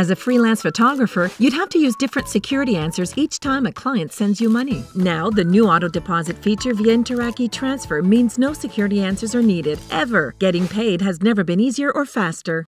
As a freelance photographer, you'd have to use different security answers each time a client sends you money. Now, the new auto deposit feature via Interac e-Transfer means no security answers are needed, ever. Getting paid has never been easier or faster.